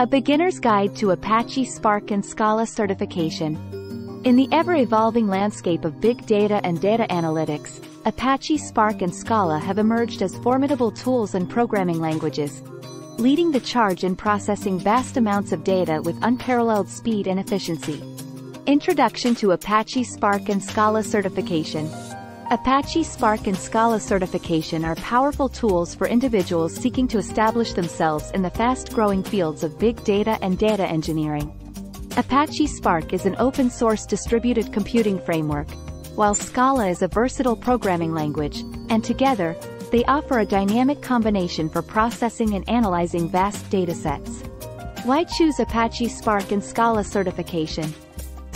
A Beginner's Guide to Apache Spark and Scala Certification. In the ever-evolving landscape of big data and data analytics, Apache Spark and Scala have emerged as formidable tools and programming languages, leading the charge in processing vast amounts of data with unparalleled speed and efficiency. Introduction to Apache Spark and Scala Certification. Apache Spark and Scala certification are powerful tools for individuals seeking to establish themselves in the fast-growing fields of big data and data engineering. Apache Spark is an open-source distributed computing framework, while Scala is a versatile programming language, and together, they offer a dynamic combination for processing and analyzing vast datasets. Why choose Apache Spark and Scala certification?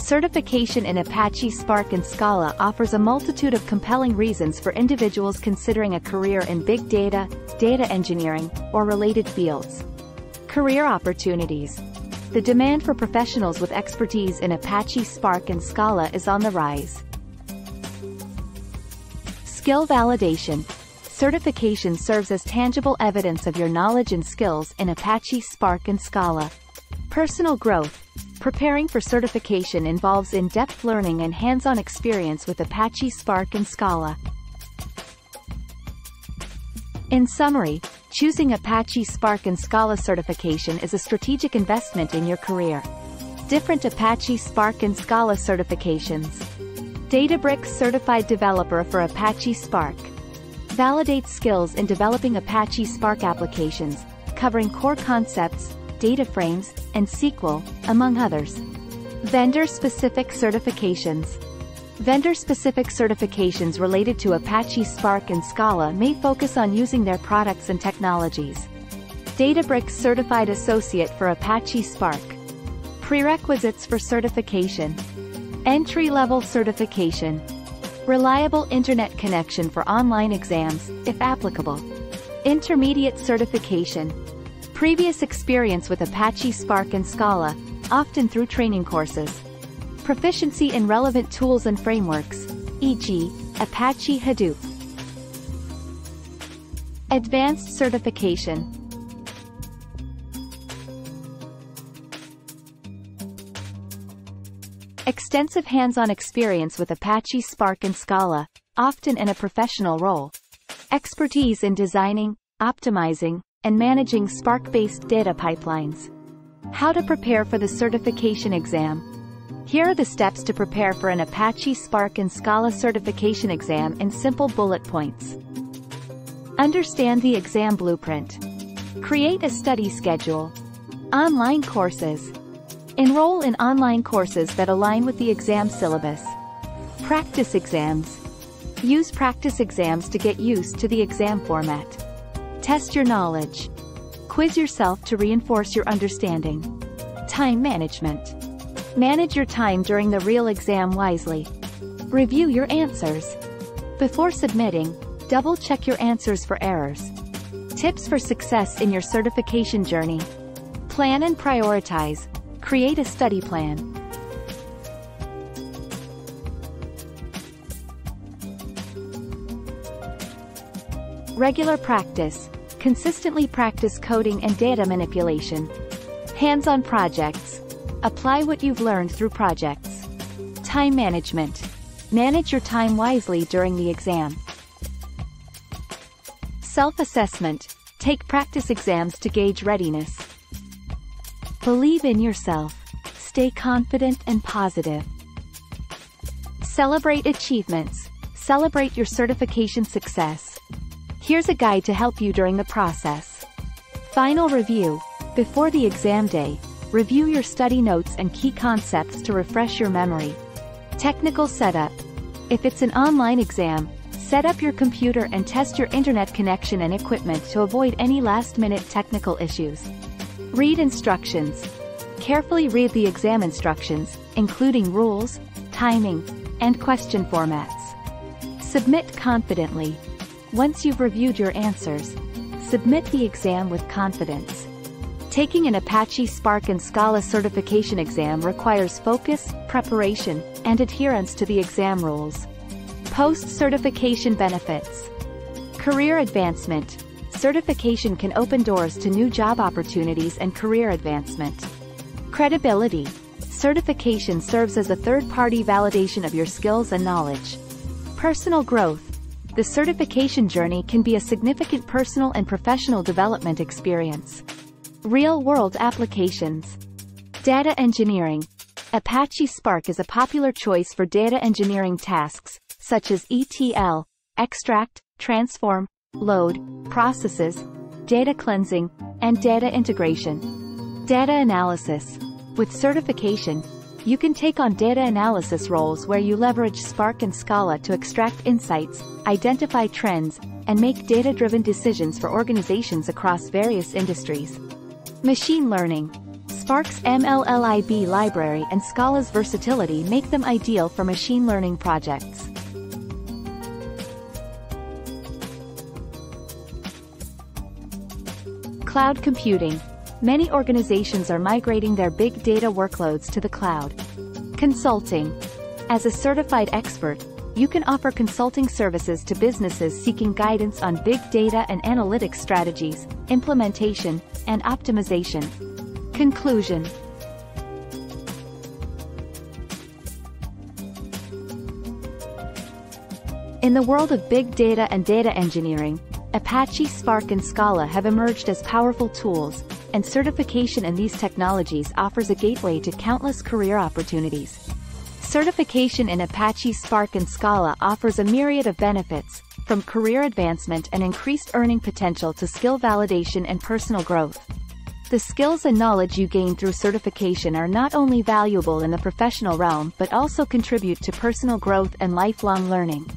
Certification in Apache Spark and Scala offers a multitude of compelling reasons for individuals considering a career in big data, data engineering, or related fields. Career opportunities. The demand for professionals with expertise in Apache Spark and Scala is on the rise. Skill validation. Certification serves as tangible evidence of your knowledge and skills in Apache Spark and Scala. Personal growth. Preparing for certification involves in-depth learning and hands-on experience with Apache Spark and Scala. In summary, choosing Apache Spark and Scala certification is a strategic investment in your career. Different Apache Spark and Scala certifications. Databricks Certified Developer for Apache Spark. Validates skills in developing Apache Spark applications, covering core concepts, data frames, and SQL, among others. Vendor-specific certifications. Vendor-specific certifications related to Apache Spark and Scala may focus on using their products and technologies. Databricks Certified Associate for Apache Spark. Prerequisites for certification. Entry-level certification. Reliable internet connection for online exams, if applicable. Intermediate certification. Previous experience with Apache Spark and Scala, often through training courses. Proficiency in relevant tools and frameworks, e.g., Apache Hadoop. Advanced certification. Extensive hands-on experience with Apache Spark and Scala, often in a professional role. Expertise in designing, optimizing, and managing Spark-based data pipelines. How to prepare for the certification exam. Here are the steps to prepare for an Apache Spark and Scala certification exam in simple bullet points. Understand the exam blueprint. Create a study schedule. Online courses. Enroll in online courses that align with the exam syllabus. Practice exams. Use practice exams to get used to the exam format. Test your knowledge. Quiz yourself to reinforce your understanding. Time management. Manage your time during the real exam wisely. Review your answers. Before submitting, double-check your answers for errors. Tips for success in your certification journey. Plan and prioritize. Create a study plan. Regular practice. Consistently practice coding and data manipulation. Hands-on projects. Apply what you've learned through projects. Time management. Manage your time wisely during the exam. Self-assessment. Take practice exams to gauge readiness. Believe in yourself. Stay confident and positive. Celebrate achievements. Celebrate your certification success. Here's a guide to help you during the process. Final review. Before the exam day, review your study notes and key concepts to refresh your memory. Technical setup. If it's an online exam, set up your computer and test your internet connection and equipment to avoid any last-minute technical issues. Read instructions. Carefully read the exam instructions, including rules, timing, and question formats. Submit confidently. Once you've reviewed your answers, submit the exam with confidence. Taking an Apache Spark and Scala certification exam requires focus, preparation, and adherence to the exam rules. Post-certification benefits. Career advancement. certification can open doors to new job opportunities and career advancement. Credibility. Certification serves as a third-party validation of your skills and knowledge. Personal growth. The certification journey can be a significant personal and professional development experience. Real-world applications. Data engineering. Apache Spark is a popular choice for data engineering tasks, such as ETL, extract, transform, load, processes, data cleansing, and data integration. Data analysis. With certification, you can take on data analysis roles where you leverage Spark and Scala to extract insights, identify trends, and make data-driven decisions for organizations across various industries. Machine learning. Spark's MLLIB library and Scala's versatility make them ideal for machine learning projects. Cloud computing. Many organizations are migrating their big data workloads to the cloud. Consulting. As a certified expert, you can offer consulting services to businesses seeking guidance on big data and analytics strategies, implementation, and optimization. Conclusion. In the world of big data and data engineering, Apache Spark and Scala have emerged as powerful tools, and certification in these technologies offers a gateway to countless career opportunities. Certification in Apache Spark and Scala offers a myriad of benefits, from career advancement and increased earning potential to skill validation and personal growth. The skills and knowledge you gain through certification are not only valuable in the professional realm but also contribute to personal growth and lifelong learning.